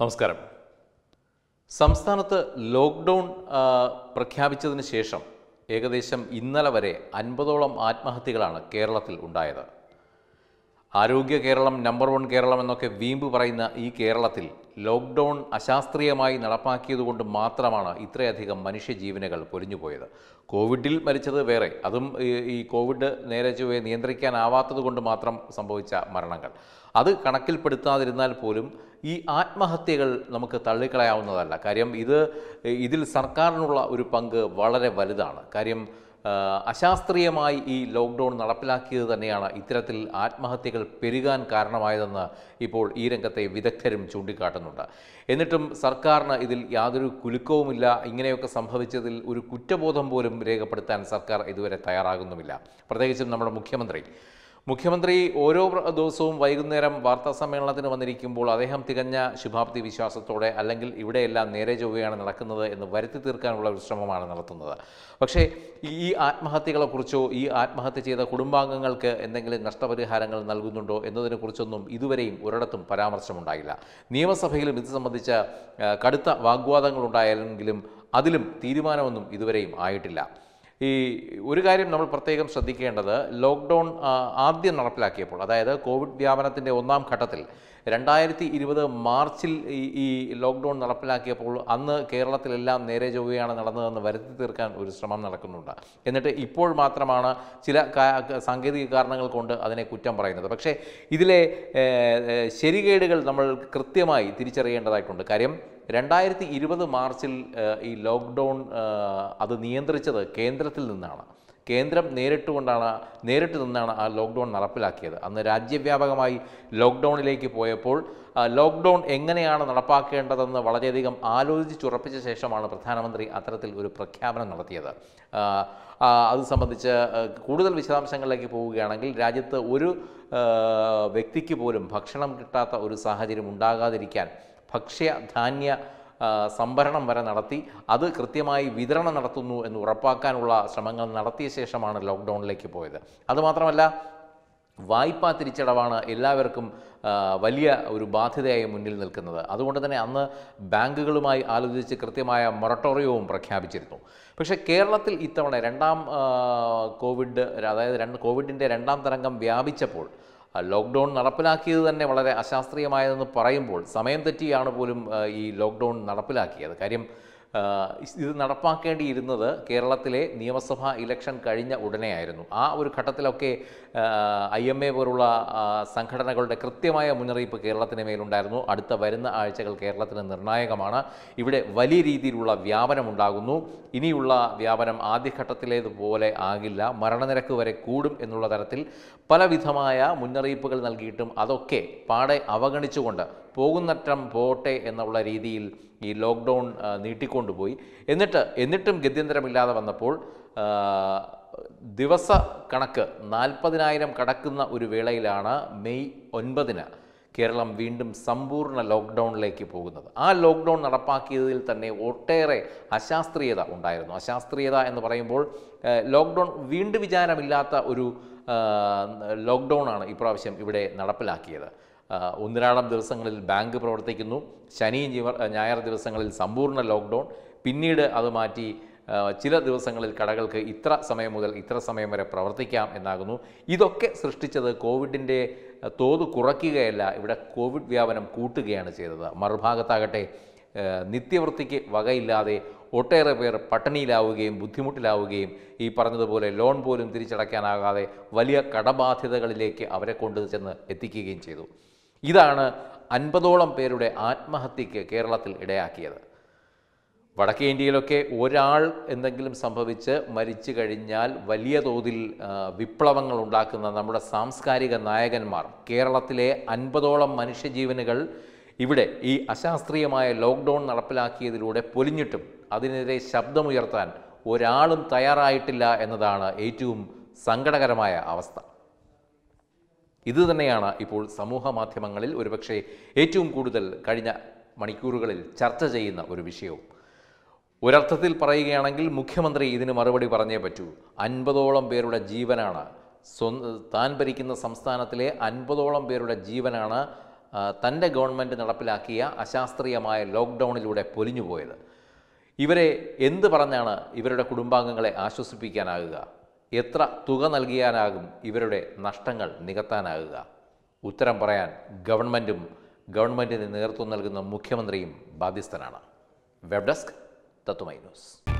നമസ്കാരം. സംസ്ഥാനത്ത് ലോക്ക്ഡൗൺ പ്രഖ്യാപിച്ചതിന് ശേഷം ഏകദേശം ഇന്നലെ വരെ അൻപതോളം ആത്മഹത്യകളാണ് കേരളത്തിൽ ഉണ്ടായത്. ആരോഗ്യ കേരളം നമ്പർ വൺ കേരളം എന്നൊക്കെ വീമ്പ് പറയുന്ന ഈ കേരളത്തിൽ ലോക്ക്ഡൗൺ അശാസ്ത്രീയമായി നടപ്പാക്കിയതുകൊണ്ട് മാത്രമാണ് ഇത്രയധികം മനുഷ്യജീവനുകൾ പൊലിഞ്ഞുപോയത്. കോവിഡിൽ മരിച്ചത് വേറെ അതും ഈ- ഈ കോവിഡ് നേരെ ചൊവ്വെ നിയന്ത്രിക്കാനാവാത്തത് കൊണ്ട് മാത്രം സംഭവിച്ച മരണങ്ങൾ. അത് കണക്കിൽപ്പെടുത്താതിരുന്നാൽ പോലും ഈ ആത്മഹത്യകൾ നമുക്ക് തള്ളിക്കളയാവുന്നതല്ല. കാര്യം ഇത് ഇതിൽ സർക്കാരിനുള്ള ഒരു പങ്ക് വളരെ വലുതാണ്. കാര്യം അശാസ്ത്രീയമായി ഈ ലോക്ക്ഡൗൺ നടപ്പിലാക്കിയത് തന്നെയാണ് ഇത്തരത്തിൽ ആത്മഹത്യകൾ പെരുകാൻ കാരണമായതെന്ന് ഇപ്പോൾ ഈ രംഗത്തെ വിദഗ്ധരും ചൂണ്ടിക്കാട്ടുന്നുണ്ട്. എന്നിട്ടും സർക്കാരിന് ഇതിൽ യാതൊരു കുലുക്കവുമില്ല. ഇങ്ങനെയൊക്കെ സംഭവിച്ചതിൽ ഒരു കുറ്റബോധം പോലും രേഖപ്പെടുത്താൻ സർക്കാർ ഇതുവരെ തയ്യാറാകുന്നുമില്ല. പ്രത്യേകിച്ചും നമ്മുടെ മുഖ്യമന്ത്രി. മുഖ്യമന്ത്രി ഓരോ ദിവസവും വൈകുന്നേരം വാർത്താ സമ്മേളനത്തിന് വന്നിരിക്കുമ്പോൾ അദ്ദേഹം തികഞ്ഞ ശുഭാപ്തി വിശ്വാസത്തോടെ അല്ലെങ്കിൽ ഇവിടെയെല്ലാം നേരെ ചൊവ്വയാണ് നടക്കുന്നത് എന്ന് വരുത്തി തീർക്കാനുള്ള ഒരു ശ്രമമാണ് നടത്തുന്നത്. പക്ഷേ ഈ ആത്മഹത്യകളെക്കുറിച്ചോ ഈ ആത്മഹത്യ ചെയ്ത കുടുംബാംഗങ്ങൾക്ക് എന്തെങ്കിലും നഷ്ടപരിഹാരങ്ങൾ നൽകുന്നുണ്ടോ എന്നതിനെക്കുറിച്ചൊന്നും ഇതുവരെയും ഒരിടത്തും പരാമർശമുണ്ടായില്ല. നിയമസഭയിലും ഇത് സംബന്ധിച്ച കടുത്ത വാഗ്വാദങ്ങളുണ്ടായെങ്കിലും അതിലും തീരുമാനമൊന്നും ഇതുവരെയും ആയിട്ടില്ല. ഈ ഒരു കാര്യം നമ്മൾ പ്രത്യേകം ശ്രദ്ധിക്കേണ്ടത് ലോക്ക്ഡൗൺ ആദ്യം നടപ്പിലാക്കിയപ്പോൾ അതായത് കോവിഡ് വ്യാപനത്തിന്റെ ഒന്നാം ഘട്ടത്തിൽ രണ്ടായിരത്തി ഇരുപത് മാർച്ചിൽ ഈ ഈ ലോക്ക്ഡൗൺ നടപ്പിലാക്കിയപ്പോൾ അന്ന് കേരളത്തിലെല്ലാം നേരെ ചൊവ്വയാണ് നടന്നതെന്ന് വരുത്തി തീർക്കാൻ ഒരു ശ്രമം നടക്കുന്നുണ്ട്. എന്നിട്ട് ഇപ്പോൾ മാത്രമാണ് ചില സാങ്കേതിക കാരണങ്ങൾ കൊണ്ട് അതിനെ കുറ്റം പറയുന്നത്. പക്ഷേ ഇതിലെ ശരികേടുകൾ നമ്മൾ കൃത്യമായി തിരിച്ചറിയേണ്ടതായിട്ടുണ്ട്. കാര്യം രണ്ടായിരത്തി ഇരുപത് മാർച്ചിൽ ഈ ലോക്ക്ഡൗൺ അത് നിയന്ത്രിച്ചത് കേന്ദ്രത്തിൽ നിന്നാണ്. കേന്ദ്രം നേരിട്ട് കൊണ്ടാണ് നേരിട്ട് നിന്നാണ് ആ ലോക്ക്ഡൗൺ നടപ്പിലാക്കിയത്. അന്ന് രാജ്യവ്യാപകമായി ലോക്ക്ഡൗണിലേക്ക് പോയപ്പോൾ ലോക്ക്ഡൗൺ എങ്ങനെയാണ് നടപ്പാക്കേണ്ടതെന്ന് വളരെയധികം ആലോചിച്ചുറപ്പിച്ച ശേഷമാണ് പ്രധാനമന്ത്രി അത്തരത്തിൽ ഒരു പ്രഖ്യാപനം നടത്തിയത്. അത് സംബന്ധിച്ച് കൂടുതൽ വിശദാംശങ്ങളിലേക്ക് പോവുകയാണെങ്കിൽ രാജ്യത്ത് ഒരു വ്യക്തിക്ക് പോലും ഭക്ഷണം കിട്ടാത്ത ഒരു സാഹചര്യം ഉണ്ടാകാതിരിക്കാൻ ഭക്ഷ്യ ധാന്യ സംഭരണം വരെ നടത്തി. അത് കൃത്യമായി വിതരണം നടത്തുന്നു എന്ന് ഉറപ്പാക്കാനുള്ള ശ്രമങ്ങൾ നടത്തിയ ശേഷമാണ് ലോക്ക്ഡൗണിലേക്ക് പോയത്. അതുമാത്രമല്ല വായ്പാ തിരിച്ചടവാണ് എല്ലാവർക്കും വലിയ ഒരു ബാധ്യതയായി മുന്നിൽ നിൽക്കുന്നത്. അതുകൊണ്ട് തന്നെ അന്ന് ബാങ്കുകളുമായി ആലോചിച്ച് കൃത്യമായ മൊറട്ടോറിയവും പ്രഖ്യാപിച്ചിരുന്നു. പക്ഷേ കേരളത്തിൽ ഇത്തവണ രണ്ടാം കോവിഡ് അതായത് രണ്ട് കോവിഡിന്റെ രണ്ടാം തരംഗം വ്യാപിച്ചപ്പോൾ ലോക്ക്ഡൗൺ നടപ്പിലാക്കിയത് തന്നെ വളരെ അശാസ്ത്രീയമായതെന്ന് പറയുമ്പോൾ സമയം തെറ്റിയാണ് പോലും ഈ ലോക്ക്ഡൗൺ നടപ്പിലാക്കിയത്. കാര്യം ഇത് നടപ്പാക്കേണ്ടിയിരുന്നത് കേരളത്തിലെ നിയമസഭാ ഇലക്ഷൻ കഴിഞ്ഞ ഉടനെയായിരുന്നു. ആ ഒരു ഘട്ടത്തിലൊക്കെ ഐ എം എ പോലുള്ള സംഘടനകളുടെ കൃത്യമായ മുന്നറിയിപ്പ് കേരളത്തിന് മേലുണ്ടായിരുന്നു. അടുത്ത വരുന്ന ആഴ്ചകൾ കേരളത്തിന് നിർണായകമാണ്. ഇവിടെ വലിയ രീതിയിലുള്ള വ്യാപനം ഉണ്ടാകുന്നു ഇനിയുള്ള വ്യാപനം ആദ്യഘട്ടത്തിലേതുപോലെ ആകില്ല. മരണനിരക്ക് വരെ കൂടും എന്നുള്ള തരത്തിൽ പലവിധമായ മുന്നറിയിപ്പുകൾ നൽകിയിട്ടും അതൊക്കെ പാടെ അവഗണിച്ചുകൊണ്ട് പോകുന്നറ്റം പോട്ടെ എന്നുള്ള രീതിയിൽ ഈ ലോക്ക്ഡൗൺ നീട്ടിക്കൊണ്ടുപോയി. എന്നിട്ട് എന്നിട്ടും ഗത്യന്തരമില്ലാതെ വന്നപ്പോൾ ദിവസ കണക്ക് നാൽപ്പതിനായിരം കടക്കുന്ന ഒരു വേളയിലാണ് മെയ് ഒൻപതിന് കേരളം വീണ്ടും സമ്പൂർണ ലോക്ക്ഡൗണിലേക്ക് പോകുന്നത്. ആ ലോക്ക്ഡൗൺ നടപ്പാക്കിയതിൽ തന്നെ ഒട്ടേറെ അശാസ്ത്രീയത ഉണ്ടായിരുന്നു. അശാസ്ത്രീയത എന്ന് പറയുമ്പോൾ ലോക്ക്ഡൗൺ വീണ്ടും വിചാരമില്ലാത്ത ഒരു ലോക്ക്ഡൗൺ ആണ് ഇപ്രാവശ്യം ഇവിടെ നടപ്പിലാക്കിയത്. ഒന്നിരാടം ദിവസങ്ങളിൽ ബാങ്ക് പ്രവർത്തിക്കുന്നു. ശനി ഞായർ- ദിവസങ്ങളിൽ സമ്പൂർണ ലോക്ക്ഡൗൺ. പിന്നീട് അത് മാറ്റി ചില ദിവസങ്ങളിൽ കടകൾക്ക് ഇത്ര സമയം മുതൽ ഇത്ര സമയം വരെ പ്രവർത്തിക്കാം എന്നാകുന്നു. ഇതൊക്കെ സൃഷ്ടിച്ചത് കോവിഡിന്റെ തോത് കുറയ്ക്കുകയല്ല ഇവിടെ കോവിഡ് വ്യാപനം കൂട്ടുകയാണ് ചെയ്തത്. മറുഭാഗത്താകട്ടെ നിത്യവൃത്തിക്ക് വകയില്ലാതെ ഒട്ടേറെ പേർ പട്ടിണിയിലാവുകയും ബുദ്ധിമുട്ടിലാവുകയും ഈ പറഞ്ഞതുപോലെ ലോൺ പോലും തിരിച്ചടയ്ക്കാനാകാതെ വലിയ കടബാധ്യതകളിലേക്ക് അവരെ കൊണ്ടു ചെന്ന് എത്തിക്കുകയും ചെയ്തു. ഇതാണ് അൻപതോളം പേരുടെ ആത്മഹത്യയ്ക്ക് കേരളത്തിൽ ഇടയാക്കിയത്. വടക്കേ ഇന്ത്യയിലൊക്കെ ഒരാൾ എന്തെങ്കിലും സംഭവിച്ച് മരിച്ചു കഴിഞ്ഞാൽ വലിയ തോതിൽ വിപ്ലവങ്ങൾ ഉണ്ടാക്കുന്ന നമ്മുടെ സാംസ്കാരിക നായകന്മാർ കേരളത്തിലെ അൻപതോളം മനുഷ്യജീവനുകൾ ഇവിടെ ഈ അശാസ്ത്രീയമായ ലോക്ക്ഡൗൺ നടപ്പിലാക്കിയതിലൂടെ പൊലിഞ്ഞിട്ടും അതിനെതിരെ ശബ്ദമുയർത്താൻ ഒരാളും തയ്യാറായിട്ടില്ല എന്നതാണ് ഏറ്റവും സങ്കടകരമായ അവസ്ഥ. ഇത് തന്നെയാണ് ഇപ്പോൾ സമൂഹ മാധ്യമങ്ങളിൽ ഒരുപക്ഷെ ഏറ്റവും കൂടുതൽ കഴിഞ്ഞ മണിക്കൂറുകളിൽ ചർച്ച ചെയ്യുന്ന ഒരു വിഷയവും. ഒരർത്ഥത്തിൽ പറയുകയാണെങ്കിൽ മുഖ്യമന്ത്രി ഇതിന് മറുപടി പറഞ്ഞേ പറ്റൂ. അൻപതോളം പേരുടെ ജീവനാണ് സ്വ താൻ ഭരിക്കുന്ന സംസ്ഥാനത്തിലെ അൻപതോളം പേരുടെ ജീവനാണ് തന്റെ ഗവൺമെന്റ് നടപ്പിലാക്കിയ അശാസ്ത്രീയമായ ലോക്ക്ഡൗണിലൂടെ പൊലിഞ്ഞുപോയത്. ഇവരെ എന്ത് പറഞ്ഞാണ് ഇവരുടെ കുടുംബാംഗങ്ങളെ ആശ്വസിപ്പിക്കാനാകുക? എത്ര തുക നൽകിയാനാകും ഇവരുടെ നഷ്ടങ്ങൾ നികത്താനാകുക? ഉത്തരം പറയാൻ ഗവൺമെന്റും ഗവൺമെന്റിന് നേതൃത്വം നൽകുന്ന മുഖ്യമന്ത്രിയും ബാധ്യസ്ഥനാണ്. വെബ് ഡെസ്ക് തത്തുമൈ ന്യൂസ്.